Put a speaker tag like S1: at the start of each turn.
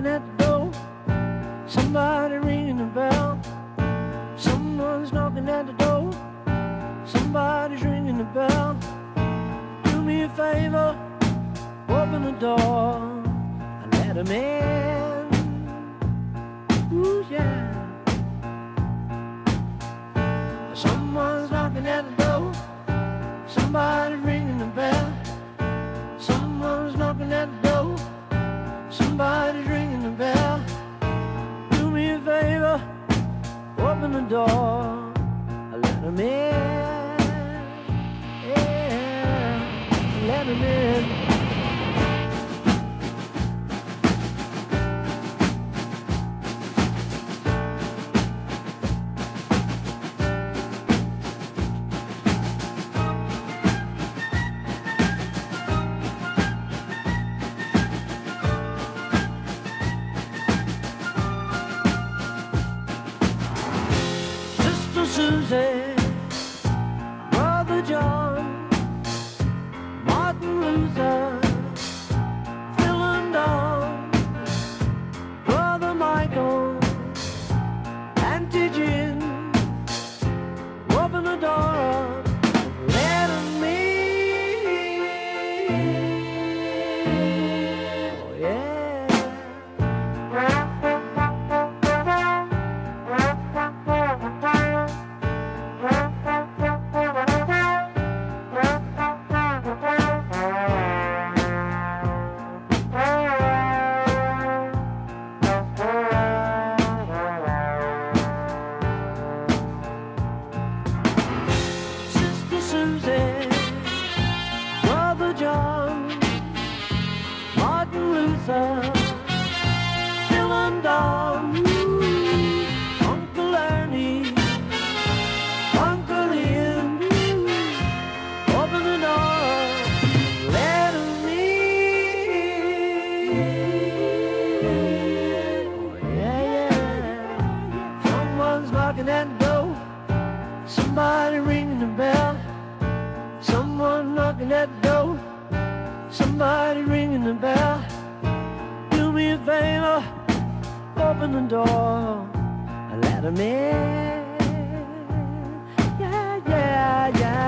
S1: knocking at the door. Somebody ringing the bell. Someone's knocking at the door. Somebody's ringing the bell. Do me a favor, open the door and let him in. Open the door. I Let him in. Yeah, let them in. Sister Uncle Ernie, Uncle open the door, let in. Yeah, yeah. Someone's knocking at the door. Somebody ringing the bell. Someone knocking at the door. Somebody ringing the bell favor, open the door, and let him in. Yeah, yeah, yeah.